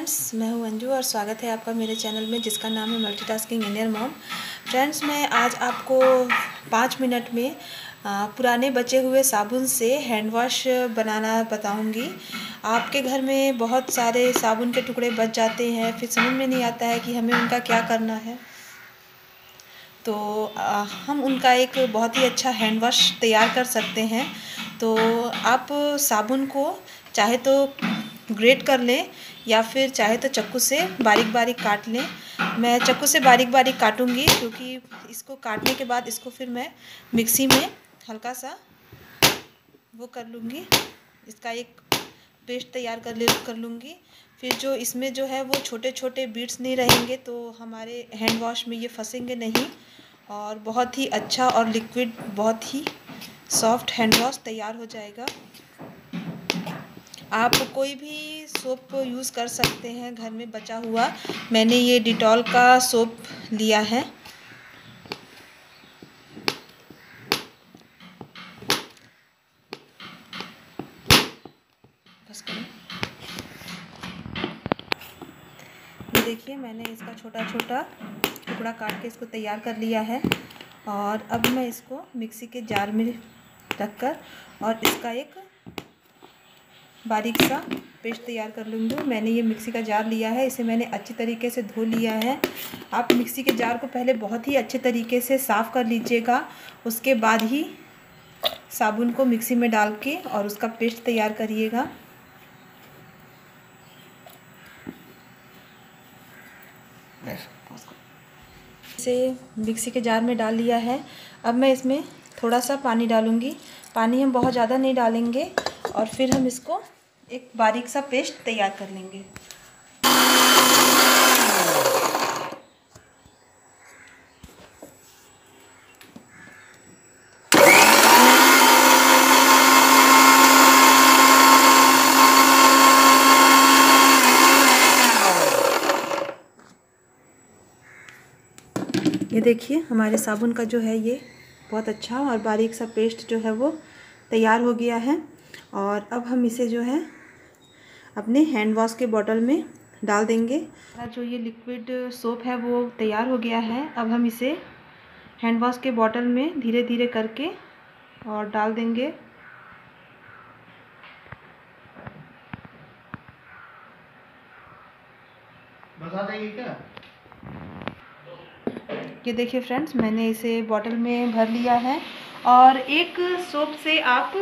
Friends, मैं हूँ अंजू और स्वागत है आपका मेरे चैनल में, जिसका नाम है मल्टीटास्किंग इंडियन मॉम फ्रेंड्स, मैं आज आपको पाँच मिनट में पुराने बचे हुए साबुन से हैंड वॉश बनाना बताऊँगी। आपके घर में बहुत सारे साबुन के टुकड़े बच जाते हैं, फिर समझ में नहीं आता है कि हमें उनका क्या करना है। तो हम उनका एक बहुत ही अच्छा हैंड वॉश तैयार कर सकते हैं। तो आप साबुन को, चाहे तो ग्रेट कर लें या फिर चाहे तो चक्कू से बारीक बारीक काट लें। मैं चक्कू से बारीक बारीक काटूँगी क्योंकि इसको काटने के बाद इसको फिर मैं मिक्सी में हल्का सा वो कर लूँगी। इसका एक पेस्ट तैयार कर ले, कर लूँगी। फिर जो इसमें जो है वो छोटे छोटे बीट्स नहीं रहेंगे तो हमारे हैंड वॉश में ये फंसेंगे नहीं। और बहुत ही अच्छा और लिक्विड बहुत ही सॉफ्ट हैंड वॉश तैयार हो जाएगा। आप कोई भी सोप यूज़ कर सकते हैं, घर में बचा हुआ। मैंने ये डिटॉल का सोप लिया है। देखिए, मैंने इसका छोटा छोटा टुकड़ा काट के इसको तैयार कर लिया है। और अब मैं इसको मिक्सी के जार में रखकर और इसका एक बारीक सा पेस्ट तैयार कर लूँगी। मैंने ये मिक्सी का जार लिया है, इसे मैंने अच्छी तरीके से धो लिया है। आप मिक्सी के जार को पहले बहुत ही अच्छे तरीके से साफ़ कर लीजिएगा। उसके बाद ही साबुन को मिक्सी में डाल के और उसका पेस्ट तैयार करिएगा। इसे मिक्सी के जार में डाल लिया है। अब मैं इसमें थोड़ा सा पानी डालूँगी। पानी हम बहुत ज़्यादा नहीं डालेंगे। और फिर हम इसको एक बारीक सा पेस्ट तैयार कर लेंगे। ये देखिए, हमारे साबुन का जो है ये बहुत अच्छा और बारीक सा पेस्ट जो है वो तैयार हो गया है। और अब हम इसे जो है अपने हैंड वॉश के बॉटल में डाल देंगे। जो ये लिक्विड सोप है वो तैयार हो गया है। अब हम इसे हैंड वॉश के बॉटल में धीरे धीरे करके और डाल देंगे। बता देंगे क्या? ये देखिए फ्रेंड्स मैंने इसे बॉटल में भर लिया है और एक सोप से आप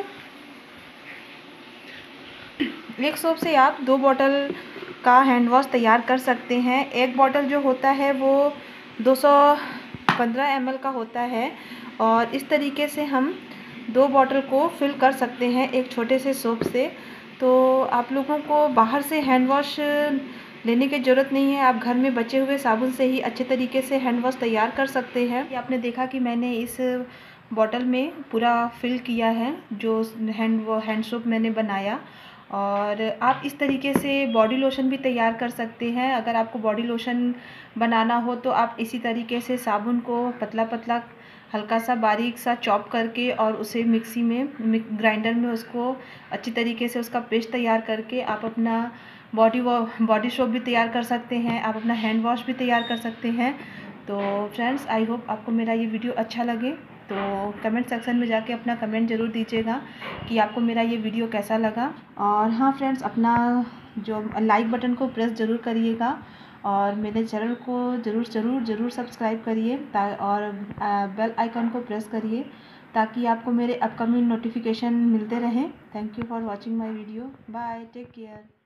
एक सोप से आप दो बॉटल का हैंड वॉश तैयार कर सकते हैं। एक बॉटल जो होता है वो 215 एम का होता है और इस तरीके से हम दो बॉटल को फिल कर सकते हैं एक छोटे से सोप से। तो आप लोगों को बाहर से हैंड वॉश लेने की ज़रूरत नहीं है। आप घर में बचे हुए साबुन से ही अच्छे तरीके से हैंड वॉश तैयार कर सकते हैं। आपने देखा कि मैंने इस बॉटल में पूरा फिल किया है, जो हैंड वो हैंड सोप मैंने बनाया। और आप इस तरीके से बॉडी लोशन भी तैयार कर सकते हैं। अगर आपको बॉडी लोशन बनाना हो तो आप इसी तरीके से साबुन को पतला पतला हल्का सा बारीक सा चॉप करके और उसे मिक्सी में ग्राइंडर में उसको अच्छी तरीके से उसका पेस्ट तैयार करके आप अपना बॉडी बॉडी सोप भी तैयार कर सकते हैं। आप अपना हैंड वॉश भी तैयार कर सकते हैं। तो फ्रेंड्स आई होप आपको मेरा ये वीडियो अच्छा लगे। तो कमेंट सेक्शन में जाके अपना कमेंट ज़रूर दीजिएगा कि आपको मेरा ये वीडियो कैसा लगा। और हाँ फ्रेंड्स अपना जो लाइक बटन को प्रेस ज़रूर करिएगा और मेरे चैनल को ज़रूर ज़रूर ज़रूर सब्सक्राइब करिए और बेल आइकन को प्रेस करिए ताकि आपको मेरे अपकमिंग नोटिफिकेशन मिलते रहें। Thank you for watching my video bye take care